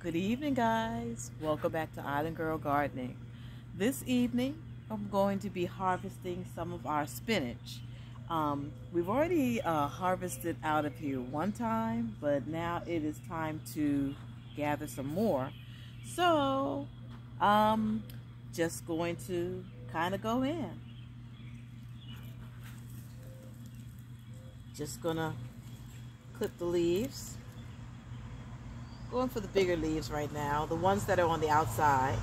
Good evening, guys. Welcome back to Island Girl Gardening. This evening, I'm going to be harvesting some of our spinach. Um, we've already uh, harvested out of here one time, but now it is time to gather some more. So, um, just going to kind of go in. Just gonna clip the leaves. Going for the bigger leaves right now, the ones that are on the outside.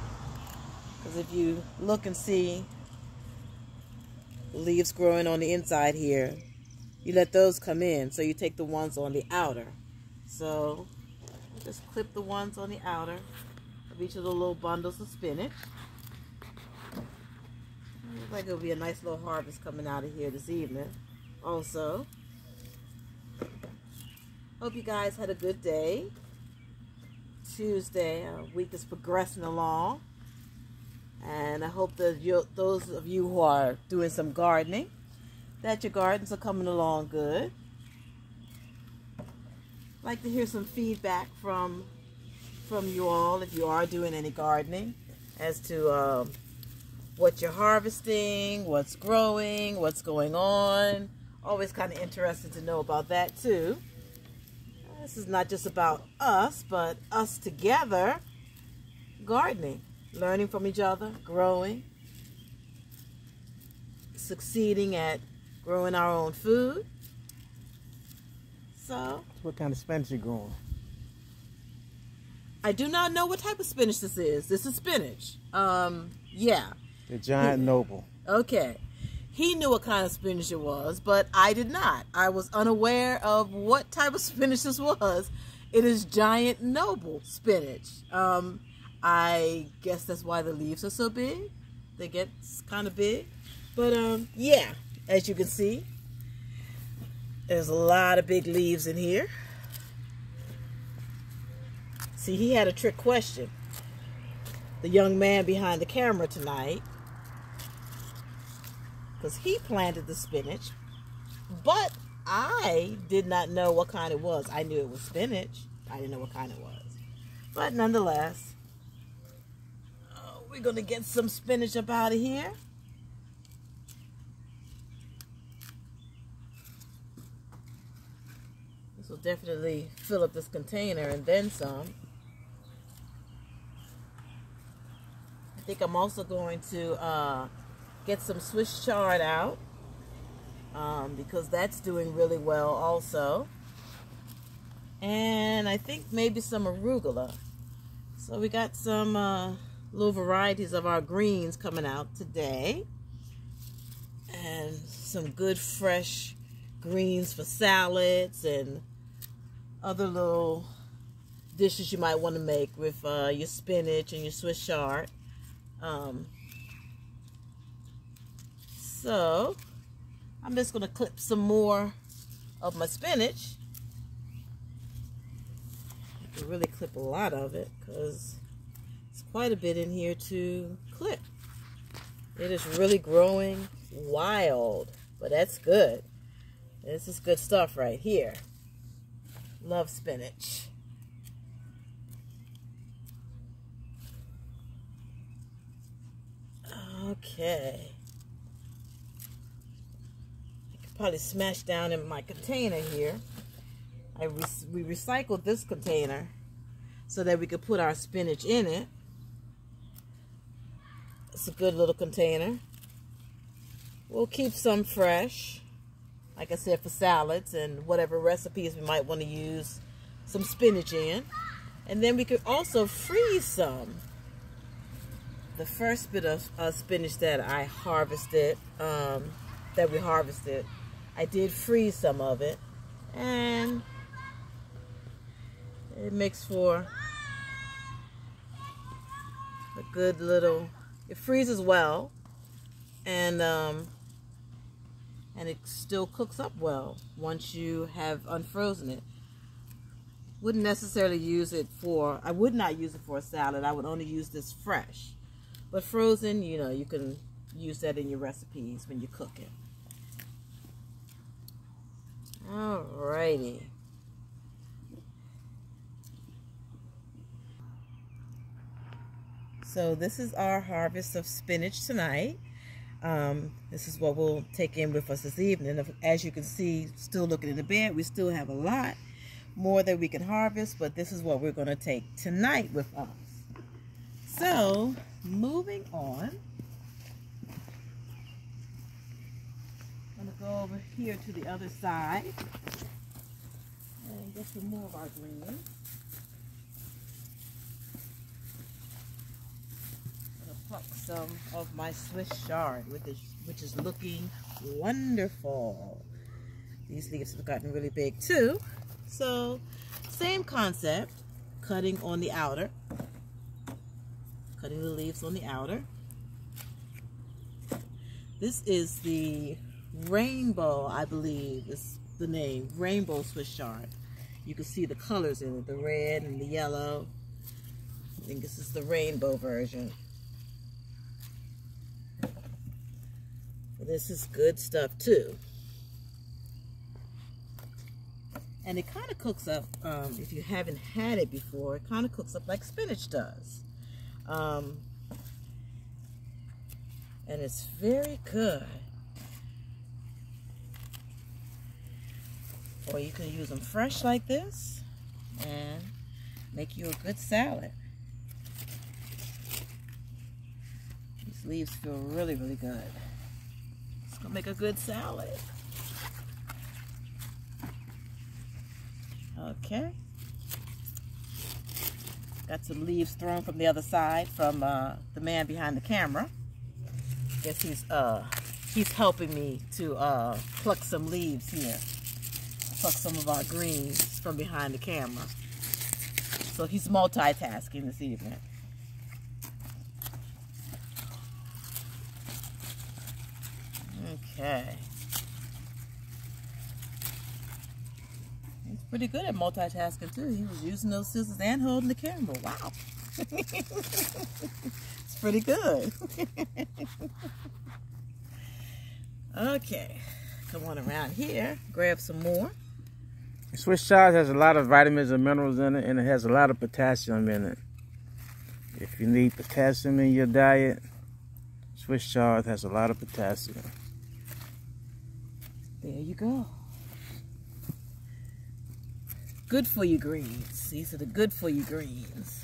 Because if you look and see leaves growing on the inside here, you let those come in. So you take the ones on the outer. So just clip the ones on the outer of each of the little bundles of spinach. Looks like it'll be a nice little harvest coming out of here this evening. Also, hope you guys had a good day. Tuesday, our week is progressing along. And I hope that you, those of you who are doing some gardening, that your gardens are coming along good. I'd like to hear some feedback from from you all if you are doing any gardening as to um, what you're harvesting, what's growing, what's going on. Always kind of interested to know about that too. This is not just about us, but us together gardening, learning from each other, growing, succeeding at growing our own food. So, what kind of spinach you growing? I do not know what type of spinach this is. This is spinach. Um, yeah. The giant noble. Okay. He knew what kind of spinach it was, but I did not. I was unaware of what type of spinach this was. It is giant noble spinach. Um, I guess that's why the leaves are so big. They get kind of big. But um, yeah, as you can see, there's a lot of big leaves in here. See, he had a trick question. The young man behind the camera tonight because he planted the spinach, but I did not know what kind it was. I knew it was spinach. I didn't know what kind it was. But nonetheless, we're going to get some spinach up out of here. This will definitely fill up this container and then some. I think I'm also going to uh, get some Swiss chard out um, because that's doing really well also. And I think maybe some arugula. So we got some uh, little varieties of our greens coming out today. And some good fresh greens for salads and other little dishes you might want to make with uh, your spinach and your Swiss chard. Um, so I'm just going to clip some more of my spinach. I can really clip a lot of it because it's quite a bit in here to clip. It is really growing wild, but that's good. This is good stuff right here. Love spinach. Okay. Probably smash down in my container here. I re we recycled this container so that we could put our spinach in it. It's a good little container. We'll keep some fresh, like I said, for salads and whatever recipes we might want to use some spinach in. And then we could also freeze some. The first bit of uh, spinach that I harvested, um, that we harvested, I did freeze some of it. And it makes for a good little it freezes well. And um, and it still cooks up well once you have unfrozen it. Wouldn't necessarily use it for I would not use it for a salad. I would only use this fresh. But frozen you know you can use that in your recipes when you cook it Alrighty. So this is our harvest of spinach tonight. Um, this is what we'll take in with us this evening. As you can see, still looking in the bed, we still have a lot more that we can harvest, but this is what we're going to take tonight with us. So, moving on. I'm going to go over here to the other side and get some more of our greens. pluck some of my Swiss chard, which is, which is looking wonderful. These leaves have gotten really big too. So, same concept, cutting on the outer, cutting the leaves on the outer. This is the rainbow, I believe is the name, rainbow Swiss chard. You can see the colors in it, the red and the yellow. I think this is the rainbow version. This is good stuff too. And it kind of cooks up, um, if you haven't had it before, it kind of cooks up like spinach does. Um, and it's very good. Or you can use them fresh like this and make you a good salad. These leaves feel really, really good. It's gonna make a good salad. Okay. Got some leaves thrown from the other side from uh, the man behind the camera. Guess he's uh he's helping me to uh, pluck some leaves here. Some of our greens from behind the camera. So he's multitasking this evening. Okay. He's pretty good at multitasking too. He was using those scissors and holding the camera. Wow. it's pretty good. okay. Come on around here. Grab some more. Swiss chard has a lot of vitamins and minerals in it and it has a lot of potassium in it. If you need potassium in your diet, Swiss chard has a lot of potassium. There you go. Good for you greens. These are the good for you greens.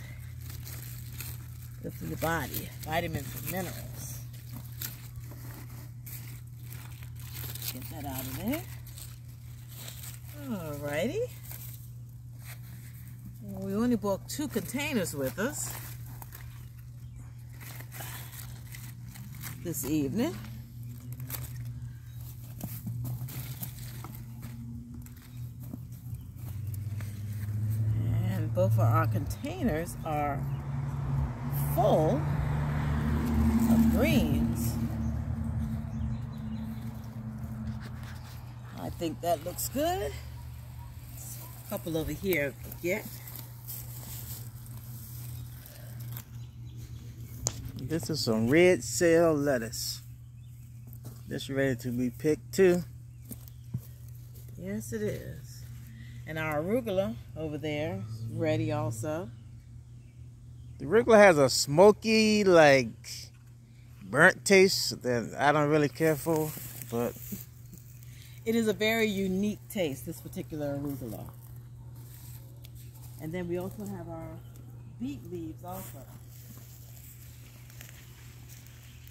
Good for your body. Vitamins and minerals. Get that out of there. Alrighty. We only brought two containers with us this evening. And both of our containers are full of greens. I think that looks good. Couple over here get. This is some Red Sails lettuce. This ready to be picked too. Yes, it is. And our arugula over there ready also. The arugula has a smoky, like, burnt taste that I don't really care for, but... It is a very unique taste, this particular arugula. And then we also have our beet leaves also.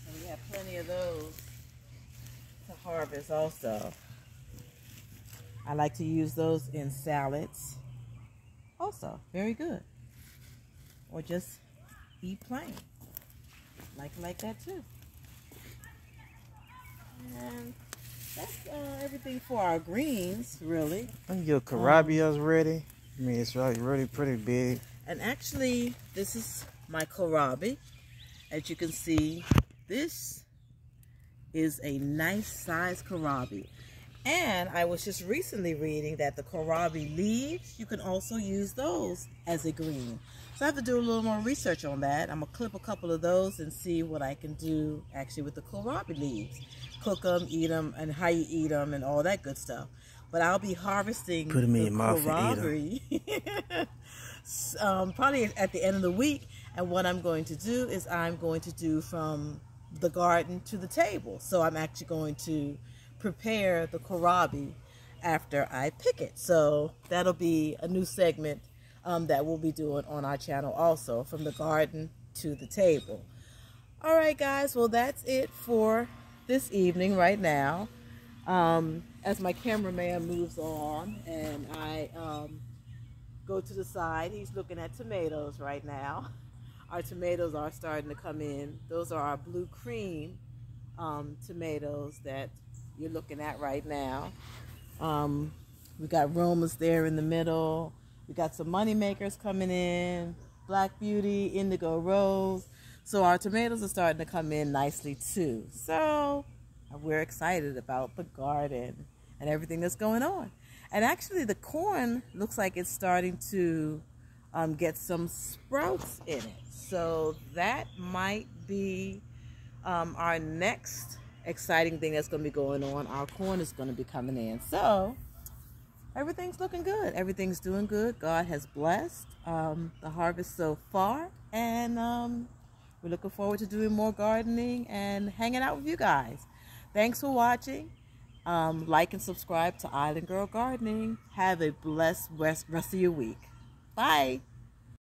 So we have plenty of those to harvest also. I like to use those in salads also very good. Or just eat plain. Like like that too. And that's uh, everything for our greens, really. And your kohlrabi's um, ready. I mean, it's really, really pretty big. And actually, this is my kohlrabi. As you can see, this is a nice size kohlrabi. And I was just recently reading that the kohlrabi leaves, you can also use those as a green. So I have to do a little more research on that. I'm to clip a couple of those and see what I can do actually with the kohlrabi leaves. Cook them, eat them, and how you eat them and all that good stuff. But I'll be harvesting Put them in the your kohlrabi um, probably at the end of the week And what I'm going to do is I'm going to do from the garden to the table. So I'm actually going to prepare the kohlrabi after I pick it. So that'll be a new segment um, that we'll be doing on our channel also, from the garden to the table. All right, guys, well, that's it for this evening right now. Um, as my cameraman moves on and I um, go to the side, he's looking at tomatoes right now. Our tomatoes are starting to come in. Those are our blue cream um, tomatoes that you're looking at right now. Um, we got Romas there in the middle. We got some money makers coming in. Black Beauty, Indigo Rose. So our tomatoes are starting to come in nicely too. So we're excited about the garden and everything that's going on. And actually the corn looks like it's starting to um, get some sprouts in it. So that might be um, our next exciting thing that's going to be going on. Our corn is going to be coming in. So everything's looking good. Everything's doing good. God has blessed um, the harvest so far. And um, we're looking forward to doing more gardening and hanging out with you guys. Thanks for watching. Um, like and subscribe to Island Girl Gardening. Have a blessed rest, rest of your week. Bye.